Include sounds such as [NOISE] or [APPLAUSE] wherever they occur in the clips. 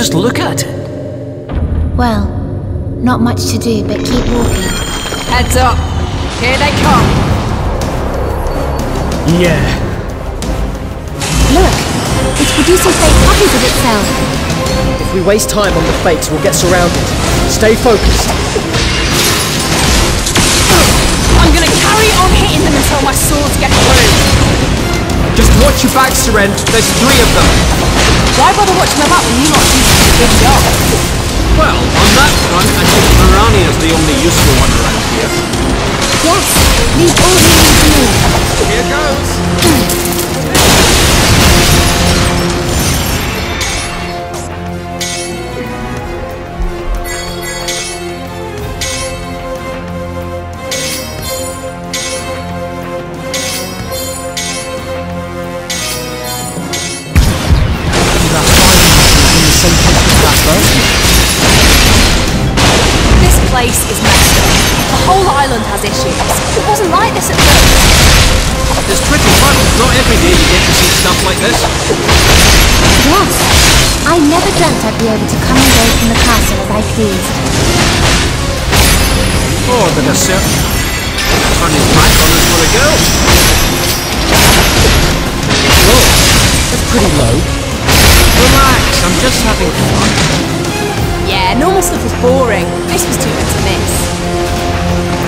Just look at it. Well, not much to do, but keep walking. Heads up. Here they come. Yeah. Look! It's producing fake copies of itself. If we waste time on the fakes, we'll get surrounded. Stay focused. Just watch your back, Syrenne. There's three of them. Why bother watching them up when you lot do such a good job? Well, on that front, I think Mirania's the only useful one around here. Yes, leave all healing to me. Here goes. [LAUGHS] to come and go from the castle as I pleased. Oh, but a certain... Turn his back on us for a girl. That's pretty low. Relax, I'm just having fun. Yeah, normal stuff was boring. This was too good to miss.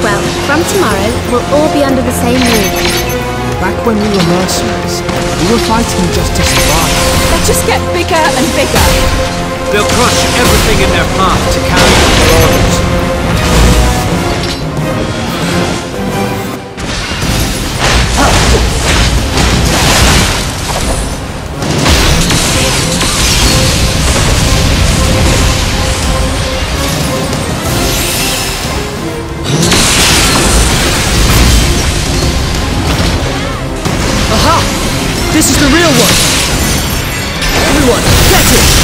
Well, from tomorrow, we'll all be under the same roof. Back when we were mercenaries, we were fighting just to survive. They just get bigger and bigger. They'll crush everything in their path to carry out their orders. Aha! This is the real one! Everyone, get it!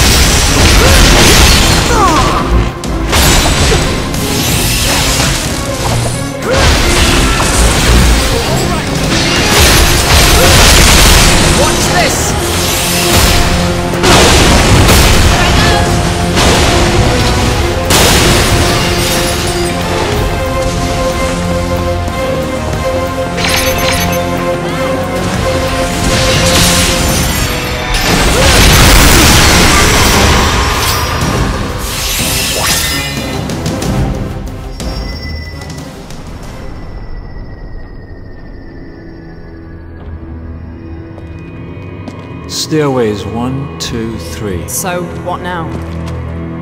Watch this! Stairways one, two, three. So, what now?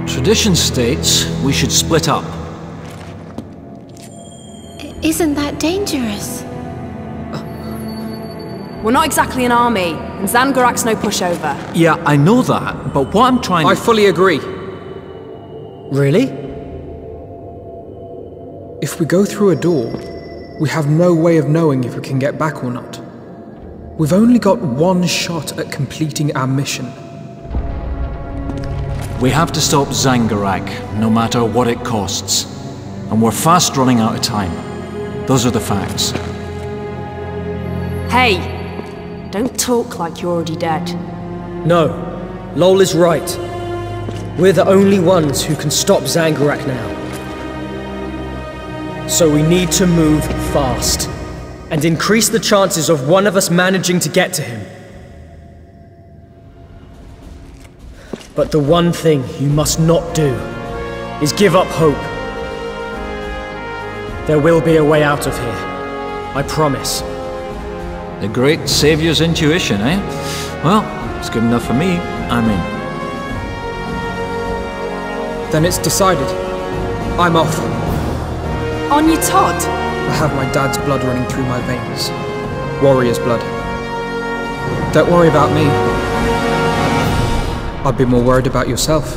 Tradition states we should split up. Isn't that dangerous? Uh, we're not exactly an army, and Zangurg's no pushover. Yeah, I know that, but what I'm trying I to... fully agree. Really? If we go through a door, we have no way of knowing if we can get back or not. We've only got one shot at completing our mission. We have to stop Zangurg, no matter what it costs. And we're fast running out of time. Those are the facts. Hey, don't talk like you're already dead. No, Lowell is right. We're the only ones who can stop Zangurg now. So we need to move fast and increase the chances of one of us managing to get to him. But the one thing you must not do is give up hope. There will be a way out of here. I promise. The great Saviour's intuition, eh? Well, it's good enough for me. I'm in. Then it's decided. I'm off. On your Todd? I have my dad's blood running through my veins. Warrior's blood. Don't worry about me. I'd be more worried about yourself.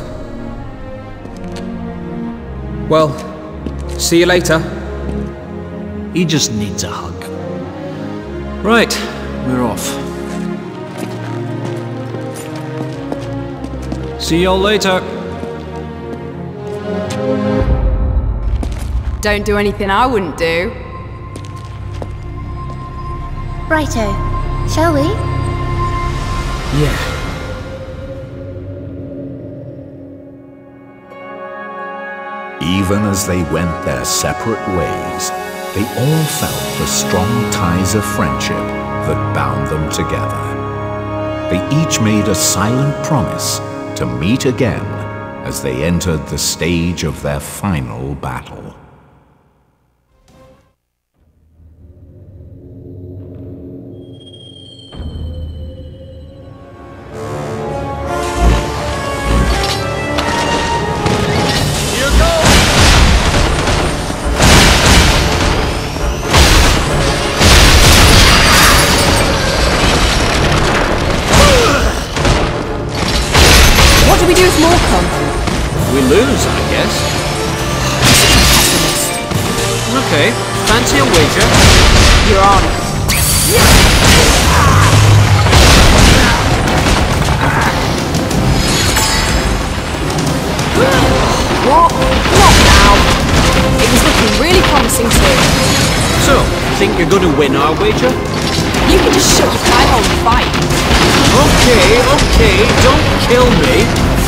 Well, see you later. He just needs a hug. Right, we're off. See y'all later. Don't do anything I wouldn't do. Righto. Shall we? Yeah. Even as they went their separate ways, they all felt the strong ties of friendship that bound them together. They each made a silent promise to meet again as they entered the stage of their final battle. Wager? You're on. What? Not now. It was looking really promising too. So, you think you're going to win our wager? You can just shut your pie hole and fight. Okay, okay, don't kill me.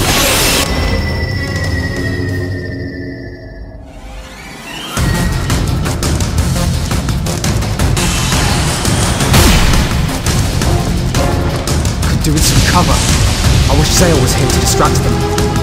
Cover. I wish Zael was here to distract them.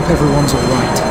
Hope everyone's alright.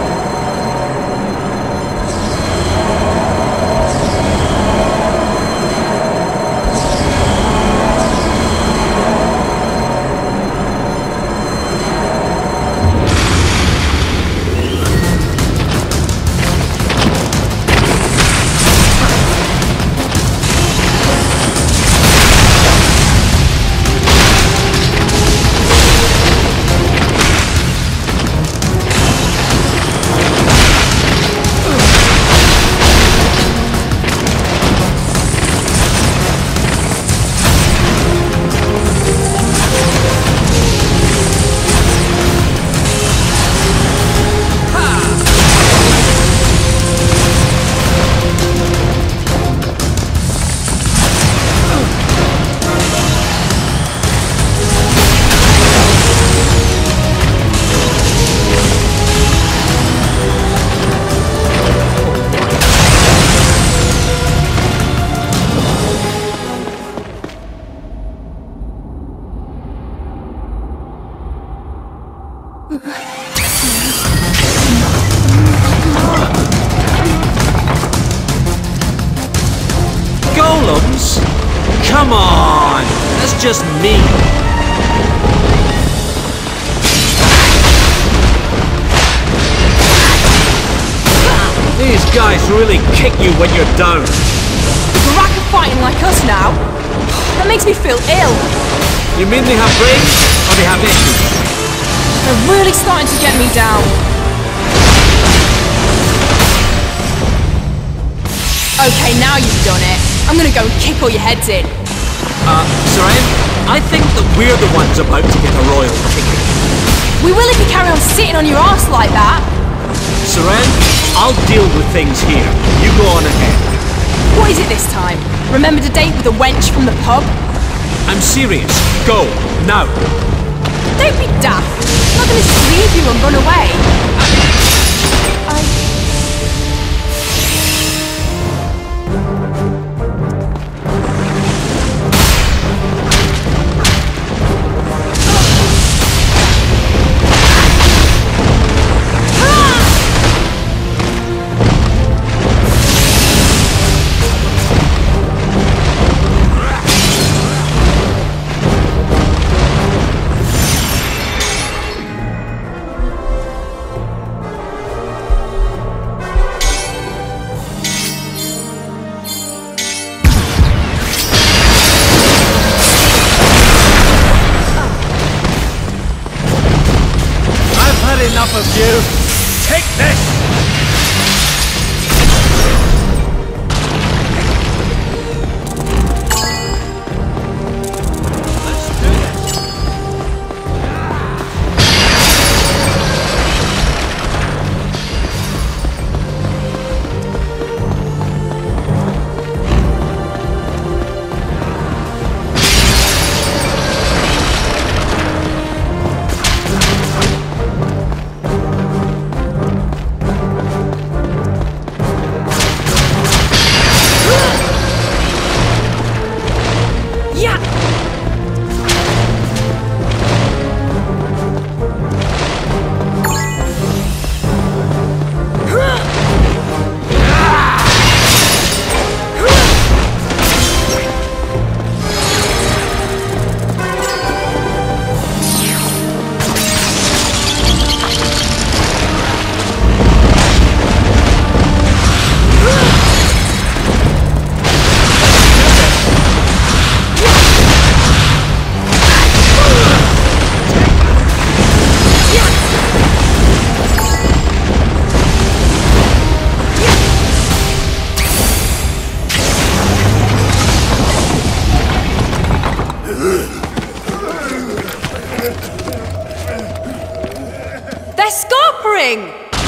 Golems? come on! That's just me. These guys really kick you when you're down. The Gurak are fighting like us now. That makes me feel ill. You mean they have brains, or they have issues? They're really starting to get me down. Okay, now you've done it. I'm gonna go and kick all your heads in. Uh, Syrenne, I think that we're the ones about to get a royal kicking. We will if you carry on sitting on your ass like that. Syrenne, I'll deal with things here. You go on ahead. What is it this time? Remember to date with a wench from the pub? I'm serious. Go, now. Don't be daft. I'm not gonna just leave you and run away. I...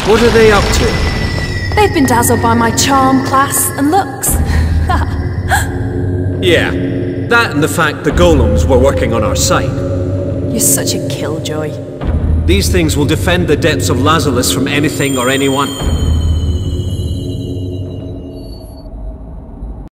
What are they up to? They've been dazzled by my charm, class, and looks. [LAUGHS] Yeah, that and the fact the golems were working on our side. You're such a killjoy. These things will defend the depths of Lazulis from anything or anyone.